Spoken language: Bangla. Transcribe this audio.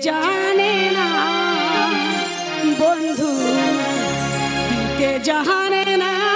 জানে না। বন্ধু দিতে জানে না।